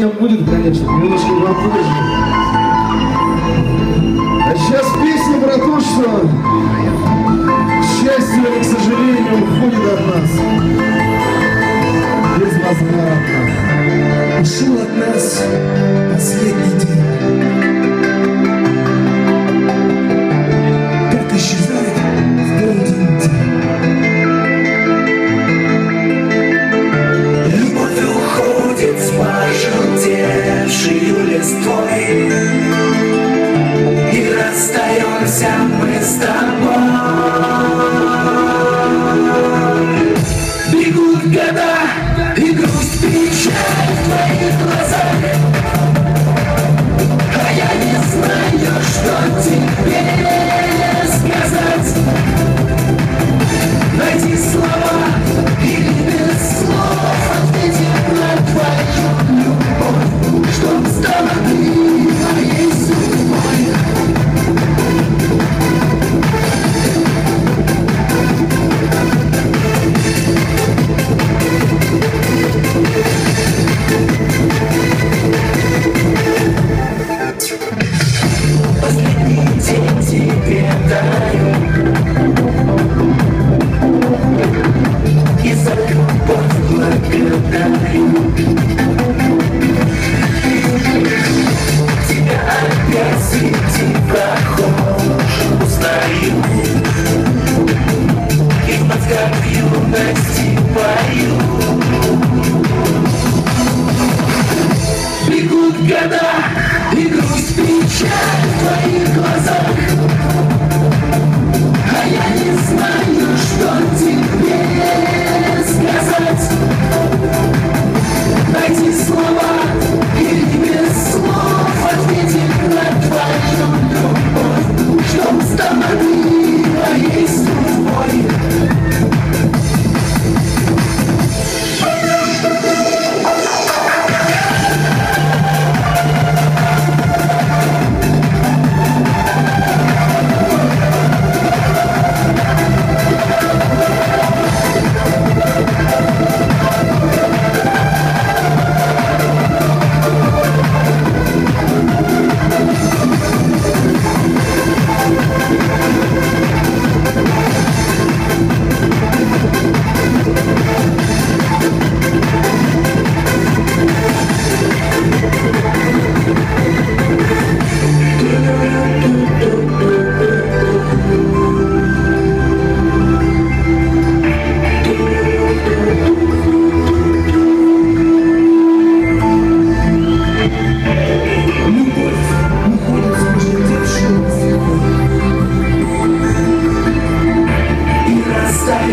Будет, конечно, немножко попозже. А сейчас песня про то, что together.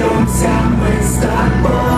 смеемся мы с тобой.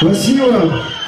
Спасибо.